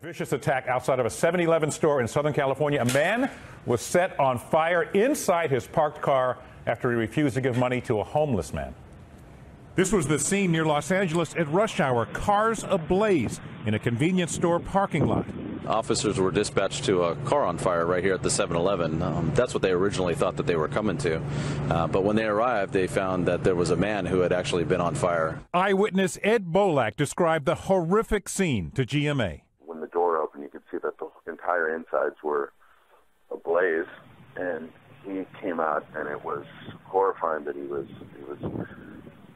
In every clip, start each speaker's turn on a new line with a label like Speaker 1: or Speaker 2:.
Speaker 1: Vicious attack outside of a 7 Eleven store in Southern California. A man was set on fire inside his parked car after he refused to give money to a homeless man. This was the scene near Los Angeles at rush hour. Cars ablaze in a convenience store parking lot.
Speaker 2: Officers were dispatched to a car on fire right here at the 7 Eleven. Um, that's what they originally thought that they were coming to. Uh, but when they arrived, they found that there was a man who had actually been on fire.
Speaker 1: Eyewitness Ed Bolak described the horrific scene to GMA
Speaker 3: entire insides were ablaze, and he came out, and it was horrifying that he was he was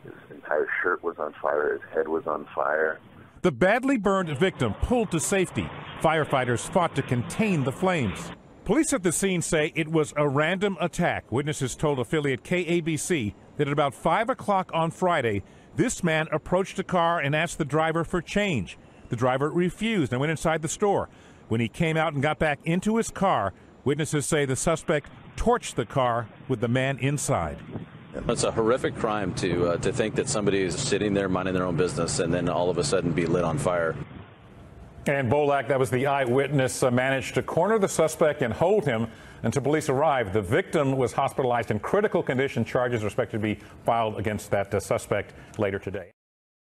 Speaker 3: his entire shirt was on fire, his head was on fire.
Speaker 1: The badly burned victim pulled to safety. Firefighters fought to contain the flames. Police at the scene say it was a random attack. Witnesses told affiliate KABC that at about 5 o'clock on Friday, this man approached a car and asked the driver for change. The driver refused and went inside the store. When he came out and got back into his car, witnesses say the suspect torched the car with the man inside.
Speaker 2: It's a horrific crime to uh, to think that somebody is sitting there minding their own business and then all of a sudden be lit on fire.
Speaker 1: And Bolak, that was the eyewitness, uh, managed to corner the suspect and hold him until police arrived. The victim was hospitalized in critical condition. Charges are expected to be filed against that uh, suspect later today.